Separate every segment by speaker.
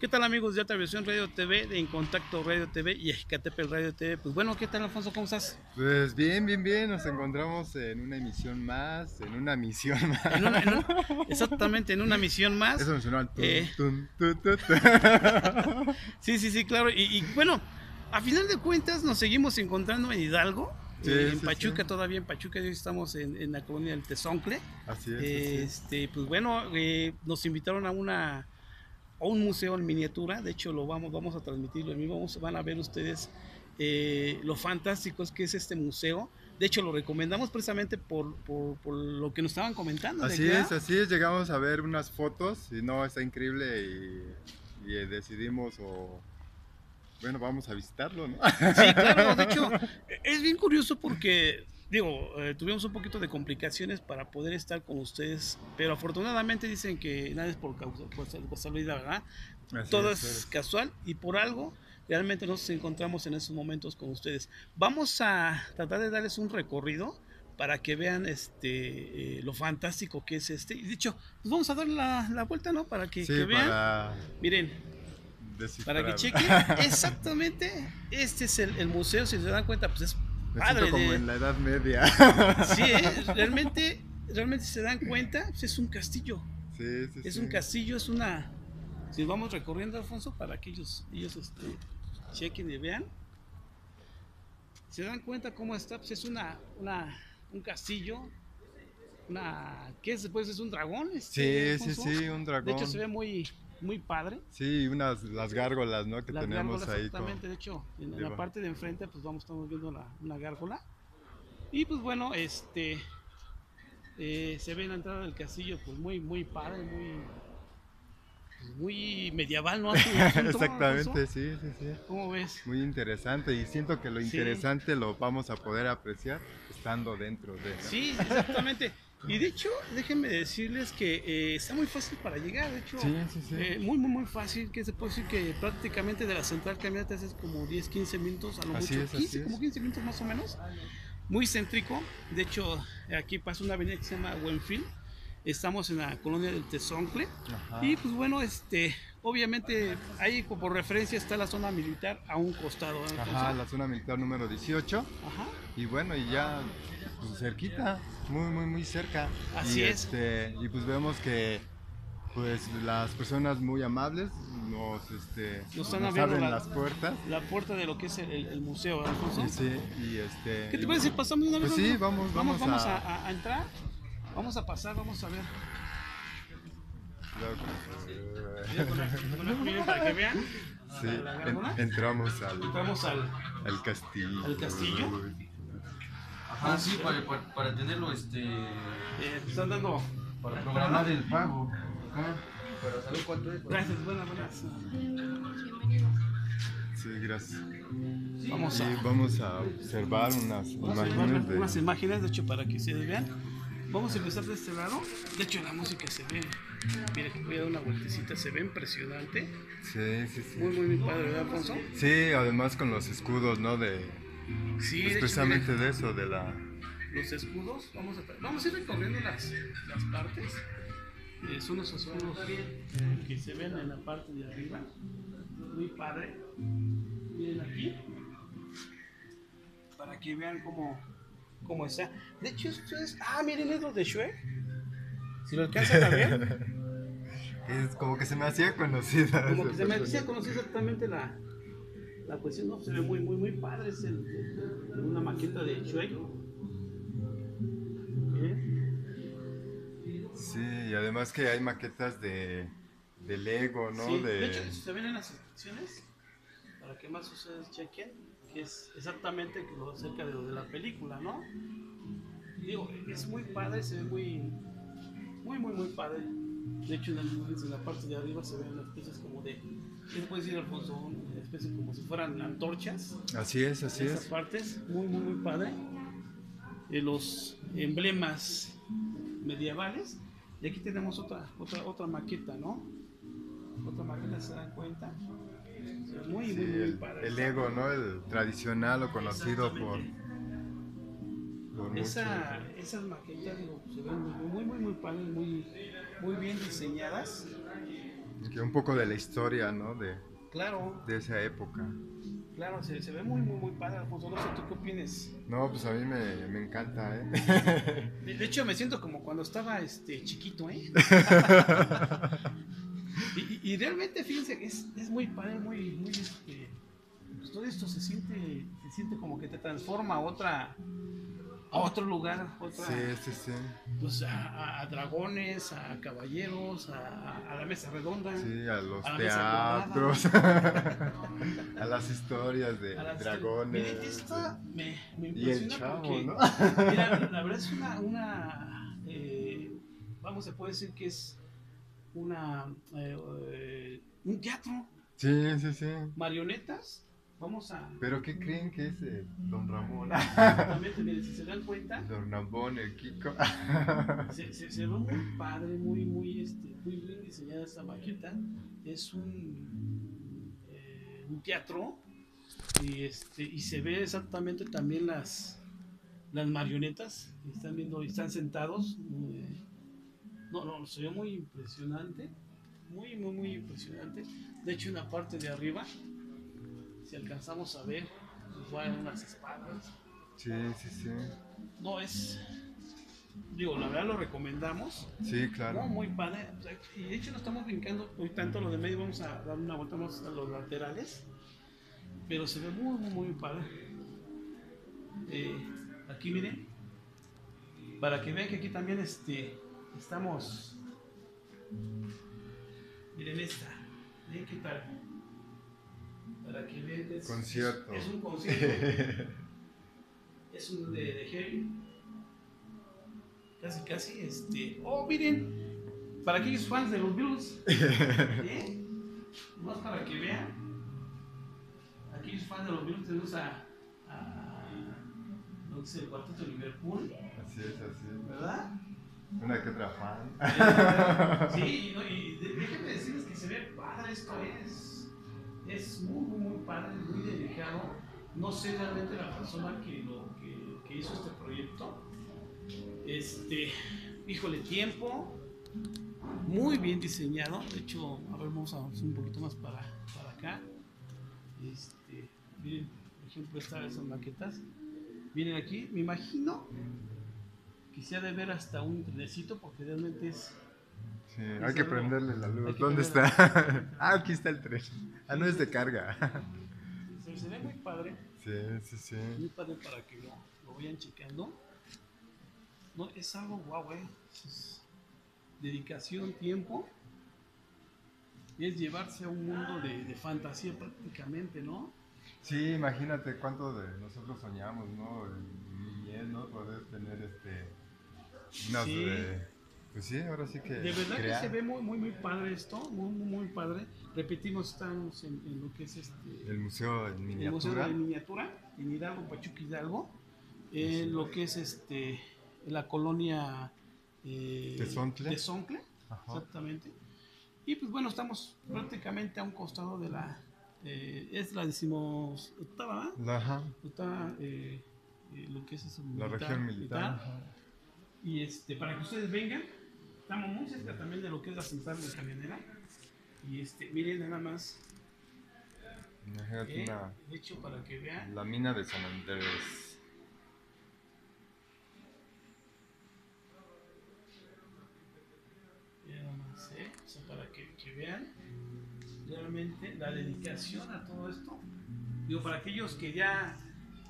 Speaker 1: ¿Qué tal amigos de Atraviación Radio TV, de En Contacto Radio TV y Ejicatepel Radio TV? Pues bueno, ¿qué tal Alfonso? ¿Cómo estás?
Speaker 2: Pues bien, bien, bien, nos encontramos en una emisión más, en una misión más.
Speaker 1: En una- en un- exactamente, en una misión más.
Speaker 2: Eso me sonó al
Speaker 1: Eh. Sí, sí, sí, claro. Y, y, bueno, a final de cuentas nos seguimos encontrando en Hidalgo,
Speaker 2: Sí,
Speaker 1: eh, en
Speaker 2: sí,
Speaker 1: Pachuca
Speaker 2: sí.
Speaker 1: todavía, en Pachuca hoy estamos en, en la colonia del Tezoncle.
Speaker 2: Así es, así es.
Speaker 1: Este, pues bueno, eh, nos invitaron a una un museo en miniatura, de hecho lo vamos, vamos a transmitirlo en vivo, vamos, van a ver ustedes eh, lo fantástico es que es este museo. De hecho lo recomendamos precisamente por, por, por lo que nos estaban comentando.
Speaker 2: Así es, así es, llegamos a ver unas fotos y no, está increíble y, y, eh, decidimos o... Bueno, vamos a visitarlo, ¿no?
Speaker 1: Sí, claro, de hecho, es bien curioso porque, digo, eh, tuvimos un poquito de complicaciones para poder estar con ustedes, pero afortunadamente dicen que nada es por causa, por casualidad, ¿verdad?
Speaker 2: Así
Speaker 1: Todo
Speaker 2: es,
Speaker 1: es casual y por algo realmente nos encontramos en esos momentos con ustedes. Vamos a tratar de darles un recorrido para que vean este eh, lo fantástico que es este. Y de hecho, pues vamos a dar la, la vuelta, ¿no? Para que,
Speaker 2: Sí,
Speaker 1: que vean.
Speaker 2: para
Speaker 1: Miren, para que chequen, exactamente, este es el, el museo, si se dan cuenta, pues es
Speaker 2: Me
Speaker 1: padre.
Speaker 2: siento como
Speaker 1: de-
Speaker 2: en la Edad Media.
Speaker 1: Sí, ¿eh? realmente, realmente se dan cuenta, pues es un castillo.
Speaker 2: Sí, sí,
Speaker 1: Es
Speaker 2: sí.
Speaker 1: un castillo, es una. Si vamos recorriendo, Alfonso, para que ellos, ellos este, chequen y vean. Se dan cuenta cómo está, pues es una, una un castillo. Una. ¿Qué es? Pues es un dragón. este,
Speaker 2: Sí, sí, sí, un dragón.
Speaker 1: De hecho, se ve muy, muy padre.
Speaker 2: Sí, unas las gárgolas, ¿no? Que
Speaker 1: Las
Speaker 2: tenemos ahí.
Speaker 1: exactamente.
Speaker 2: con-
Speaker 1: De hecho, en, en la parte de enfrente, pues vamos, estamos viendo la, una gárgola. Y pues bueno, este. eh, se ve la entrada del castillo, pues muy, muy padre, muy. pues, muy medieval, ¿no?
Speaker 2: Exactamente, sí, sí, sí.
Speaker 1: ¿Cómo ves?
Speaker 2: Muy interesante y siento que lo
Speaker 1: Sí.
Speaker 2: interesante lo vamos a poder apreciar estando dentro de. ¿no?
Speaker 1: Sí, exactamente. Y de hecho, déjenme decirles que eh, está muy fácil para llegar. De hecho,
Speaker 2: Sí, sí, sí.
Speaker 1: eh, muy, muy, muy fácil. Que se puede decir que prácticamente de la central caminata es como 10, 15 minutos, a lo
Speaker 2: Así
Speaker 1: mucho
Speaker 2: es, así
Speaker 1: 15,
Speaker 2: es.
Speaker 1: como 15 minutos más o menos. Muy céntrico. De hecho, aquí pasa una avenida que se llama Buenfil. Estamos en la colonia del Tezoncle.
Speaker 2: Ajá.
Speaker 1: Y pues bueno, este, obviamente ahí como por referencia está la zona militar a un costado. ¿no,
Speaker 2: Ajá, la zona militar número 18.
Speaker 1: Ajá.
Speaker 2: Y bueno, y ya pues, cerquita, muy, muy, muy cerca.
Speaker 1: Así
Speaker 2: y,
Speaker 1: es.
Speaker 2: Este, y pues vemos que pues las personas muy amables nos, este,
Speaker 1: Nos están
Speaker 2: nos abren
Speaker 1: la-
Speaker 2: las puertas.
Speaker 1: La puerta de lo que es el, el- museo, ¿verdad, Alfonso?
Speaker 2: Sí, y este.
Speaker 1: ¿Qué te parece si pasamos una vez?
Speaker 2: Pues sí, vamos, vamos
Speaker 1: vamos
Speaker 2: a-
Speaker 1: a, a entrar. Vamos a pasar, vamos a ver. Con para que vean.
Speaker 2: Sí, entramos al,
Speaker 1: Entramos al.
Speaker 2: al castillo.
Speaker 1: ¿Al castillo?
Speaker 3: Ajá, sí, para, para, para tenerlo, este,
Speaker 1: eh, están dando.
Speaker 3: para programar el pago. Ajá, para saber cuánto es.
Speaker 1: Gracias, buenas, buenas.
Speaker 2: Sí, gracias.
Speaker 1: Vamos a.
Speaker 2: vamos a observar unas
Speaker 1: Vamos a ver
Speaker 2: imágenes de.
Speaker 1: unas imágenes, de hecho, para que ustedes vean. Vamos a empezar de este lado. De hecho, la música se ve. Miren, voy a dar una vueltecita, se ve impresionante.
Speaker 2: Sí, sí, sí.
Speaker 1: Muy, muy, muy padre, ¿verdad, Alfonso?
Speaker 2: Sí, además con los escudos, ¿no? De,
Speaker 1: Sí,
Speaker 2: pues
Speaker 1: de hecho,
Speaker 2: eso, de la.
Speaker 1: los escudos, vamos a, vamos a ir recorriendo las, las partes. Eh, son los escudos que se ven en la parte de arriba. Muy padre. Miren aquí. Para que vean cómo, cómo está. De hecho, esto es. Ah, miren, es lo de Shrek. Si lo alcanzan a ver.
Speaker 2: Es como que se me hacía conocida.
Speaker 1: Como que se me decía conocer exactamente la, la cuestión. No, se ve muy, muy, muy padre. Es el- una maqueta de Shrek.
Speaker 2: Sí, y además que hay maquetas de, de Lego, ¿no?
Speaker 1: Sí,
Speaker 2: de...
Speaker 1: de hecho, se ven en las instrucciones, para que más ustedes chequen, que es exactamente lo acerca de lo de la película, ¿no? Digo, es muy padre, se ve muy, muy, muy, muy padre. De hecho, en, el- en la parte de arriba se ven las especies como de, ¿qué puede decir Alfonso? Una especie como si fueran antorchas.
Speaker 2: Así es, así
Speaker 1: Esas
Speaker 2: es.
Speaker 1: partes, muy, muy, muy padre. Eh, los emblemas medievales. Y aquí tenemos otra, otra, otra maqueta, ¿no? Otra maqueta, ¿se dan cuenta? Muy,
Speaker 2: Sí,
Speaker 1: muy, muy
Speaker 2: el,
Speaker 1: padre.
Speaker 2: el Lego, ¿no? El tradicional o conocido por,
Speaker 1: Esa, esas maquetas digo, se ven muy, muy, muy, muy padres, muy, muy bien diseñadas.
Speaker 2: Que un poco de la historia, ¿no? De,
Speaker 1: Claro,
Speaker 2: de esa época.
Speaker 1: claro, se, se ve muy, muy, muy padre, Alfonso. No sé, ¿tú qué opinas?
Speaker 2: No, pues a mí me, me encanta, ¿eh?
Speaker 1: De, de hecho, me siento como cuando estaba este, chiquito, ¿eh? y, realmente, fíjense, es, es muy padre, muy, muy, este, pues todo esto se siente, se siente como que te transforma a otra, a otro lugar, otra,
Speaker 2: Sí, sí, sí.
Speaker 1: pues a, dragones, a caballeros, a, a la mesa redonda.
Speaker 2: Sí, a los
Speaker 1: A
Speaker 2: teatros, a las historias de
Speaker 1: las-
Speaker 2: dragones.
Speaker 1: Miren, esta me, me
Speaker 2: Y el chavo,
Speaker 1: porque,
Speaker 2: ¿no?
Speaker 1: mira, la verdad es una, una eh, vamos, se puede decir que es una, eh, eh, un teatro,
Speaker 2: Sí, sí, sí.
Speaker 1: marionetas, vamos a,
Speaker 2: ¿Pero qué creen que es eh, Don Ramón?
Speaker 1: exactamente, miren, si se dan cuenta,
Speaker 2: Don Ramón, el Kiko.
Speaker 1: se, se, se ve muy padre, muy, muy, este, muy bien diseñada esta maqueta, es un, eh, un teatro, y, este, y se ve exactamente también las, las marionetas, que están viendo, y están sentados, eh, no, no, se ve muy impresionante, muy, muy, muy impresionante, de hecho en la parte de arriba, si alcanzamos a ver, igual unas espadas,
Speaker 2: Sí, sí, sí.
Speaker 1: no es. Digo, la verdad lo recomendamos.
Speaker 2: Sí,
Speaker 1: No,
Speaker 2: claro.
Speaker 1: muy padre. y de hecho no estamos brincando hoy tanto lo de medio. Vamos a dar una vuelta más a los laterales. Pero se ve muy, muy, muy padre. Eh, aquí miren. Para que vean que aquí también este, estamos. Miren esta. Miren qué tal. Para que vean. Es,
Speaker 2: Concierto.
Speaker 1: Es, un concierto. es un de, de heavy. Casi, casi, este. Oh, miren, para aquellos fans de los Beatles, ¿eh? Más para que vean. Aquellos fans de los Beatles tenemos a. a lo que es el cuarteto de Liverpool,
Speaker 2: Así es, así es.
Speaker 1: ¿verdad?
Speaker 2: Una que otra fan.
Speaker 1: Eh, sí, no, y déjenme decirles que se ve padre esto es. Es muy, muy, muy padre, muy delicado. No sé realmente la persona que, lo, que, hizo este proyecto. Este, híjole, tiempo. Muy bien diseñado. De hecho, a ver, vamos a hacer un poquito más para, para acá. Este, miren, por ejemplo, estas esas maquetas. Miren aquí, me imagino que se ha ver hasta un trenecito porque realmente es
Speaker 2: Sí, hay que prenderle la luz. ¿Dónde está? ah, aquí está el tren. Ah, no es de carga.
Speaker 1: se, se ve muy padre,
Speaker 2: Sí, sí, sí.
Speaker 1: muy padre para que lo, lo vayan checando. No, es algo guau, eh. Es dedicación, tiempo. Y es llevarse a un mundo de, de fantasía prácticamente, ¿no?
Speaker 2: Sí, imagínate cuánto de nosotros soñamos, ¿no? En niñez, ¿no? Poder tener este. Unas
Speaker 1: Sí.
Speaker 2: de. Pues sí, ahora sí que.
Speaker 1: De verdad
Speaker 2: crear.
Speaker 1: que se ve muy, muy, muy padre esto, muy, muy, muy padre. Repetimos, estamos en, en lo que es este.
Speaker 2: El museo en
Speaker 1: el Museo
Speaker 2: miniatura.
Speaker 1: de Miniatura, en Hidalgo, Pachuca Hidalgo, en lo que es este la colonia eh,
Speaker 2: Tezontle.
Speaker 1: Tezontle, exactamente. Y pues bueno, estamos prácticamente a un costado de la, eh, es la decimos octava,
Speaker 2: Ajá.
Speaker 1: Octava, eh, eh, lo que es eso,
Speaker 2: La región militar. ajá.
Speaker 1: Y este, para que ustedes vengan, estamos muy cerca también de lo que es la central de camionera. Y este, miren nada más,
Speaker 2: Imagínate
Speaker 1: eh,
Speaker 2: una.
Speaker 1: de hecho para que vean.
Speaker 2: La mina de San Andrés.
Speaker 1: Ya nada más, ¿eh? O sea, para que, que vean realmente la dedicación a todo esto. Digo, para aquellos que ya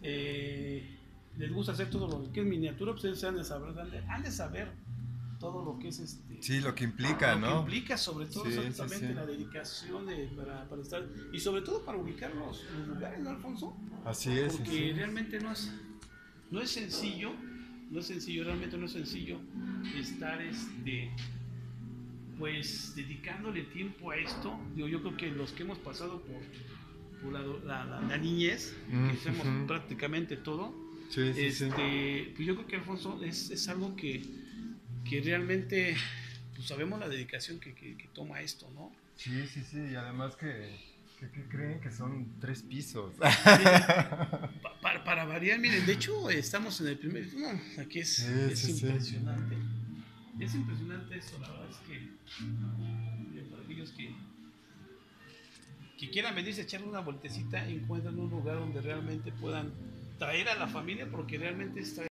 Speaker 1: eh, les gusta hacer todo lo que es miniatura, pues ustedes han de saber, han de, han de saber todo lo que es este.
Speaker 2: Sí, lo que implica,
Speaker 1: lo que
Speaker 2: ¿no?
Speaker 1: implica sobre todo
Speaker 2: Sí, sí,
Speaker 1: exactamente
Speaker 2: sí.
Speaker 1: la dedicación de, para, para estar y sobre todo para ubicar los, los lugares, ¿no, Alfonso?
Speaker 2: Así es.
Speaker 1: Porque
Speaker 2: sí.
Speaker 1: realmente no es, no es sencillo, no es sencillo, realmente no es sencillo estar este pues dedicándole tiempo a esto. Digo, yo creo que los que hemos pasado por, por la, la- la- la niñez, que
Speaker 2: Mm,
Speaker 1: hacemos
Speaker 2: ujú.
Speaker 1: prácticamente todo,
Speaker 2: Sí, sí, sí.
Speaker 1: este, pues yo creo que Alfonso es, es algo que, que realmente pues sabemos la dedicación que, que- que toma esto, ¿no?
Speaker 2: Sí, sí, sí. Y además que, que, creen que son tres pisos.
Speaker 1: Pa- para, para variar, miren, de hecho estamos en el primer. No, aquí es,
Speaker 2: Sí,
Speaker 1: es
Speaker 2: sí, sí.
Speaker 1: impresionante. Es impresionante esto, la verdad es que. miren, para aquellos que, que quieran venirse a echar una vueltecita, encuentren un lugar donde realmente puedan traer a la familia, porque realmente es traer